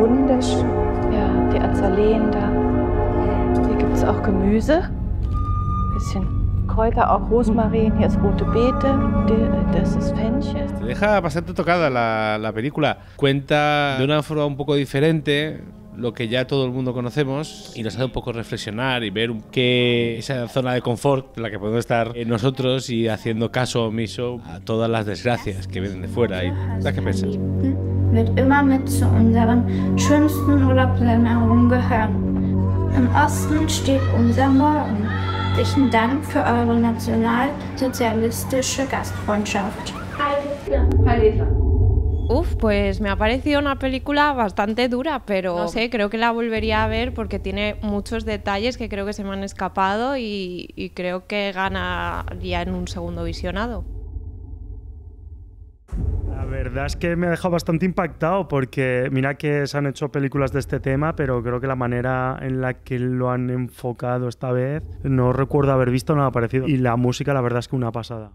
wunderschön. Ja, die Azaleen da. Hier gibt es auch Gemüse. Ein bisschen Kräuter, auch Rosmarin. Hier ist rote Beete. Äh, das ist Fenchel. Te deja bastante tocada la, la película. Cuenta de una forma un poco diferente lo que ya todo el mundo conocemos y nos hace un poco reflexionar y ver que esa zona de confort en la que podemos estar eh, nosotros y haciendo caso omiso a todas las desgracias que vienen de fuera y las que pensas. Mm wird immer mit zu unseren schönsten Urlaubsländern gehören. Im Osten steht unser Morgen. Herzlichen Dank für eure nationalsozialistische Gastfreundschaft. Uf, pues me ha parecido una película bastante dura, pero no sé, creo que la volvería a ver porque tiene muchos detalles que creo que se me han escapado y, y creo que ganaría en un segundo visionado. Verdad es que me ha dejado bastante impactado porque mira que se han hecho películas de este tema, pero creo que la manera en la que lo han enfocado esta vez no recuerdo haber visto nada parecido. Y la música la verdad es que una pasada.